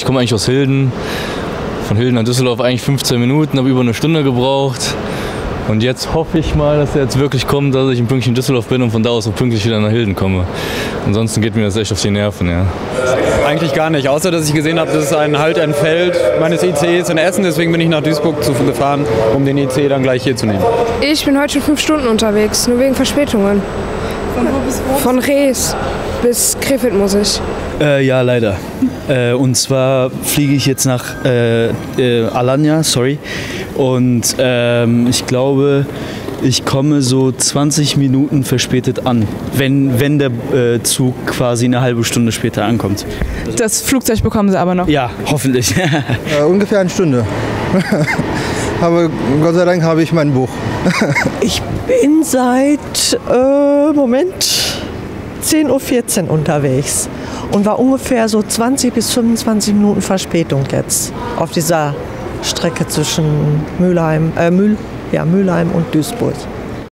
Ich komme eigentlich aus Hilden. Von Hilden nach Düsseldorf eigentlich 15 Minuten, habe über eine Stunde gebraucht. Und jetzt hoffe ich mal, dass er jetzt wirklich kommt, dass ich in Pünktchen Düsseldorf bin und von da aus auch pünktlich wieder nach Hilden komme. Ansonsten geht mir das echt auf die Nerven, ja. Eigentlich gar nicht, außer dass ich gesehen habe, dass es ein Halt entfällt meines ICEs in Essen. Deswegen bin ich nach Duisburg zu gefahren, um den ICE dann gleich hier zu nehmen. Ich bin heute schon fünf Stunden unterwegs, nur wegen Verspätungen. Von wo bis wo? Von Rees bis Krefeld muss ich. Äh, ja, leider. Äh, und zwar fliege ich jetzt nach äh, äh, Alanya, sorry. Und ähm, ich glaube, ich komme so 20 Minuten verspätet an, wenn, wenn der äh, Zug quasi eine halbe Stunde später ankommt. Das Flugzeug bekommen Sie aber noch. Ja, hoffentlich. Äh, ungefähr eine Stunde. Aber Gott sei Dank habe ich mein Buch. Ich bin seit, äh, Moment, 10.14 Uhr unterwegs und war ungefähr so 20 bis 25 Minuten Verspätung jetzt auf dieser Strecke zwischen Mülheim, äh, Mühl, ja, Mülheim und Duisburg.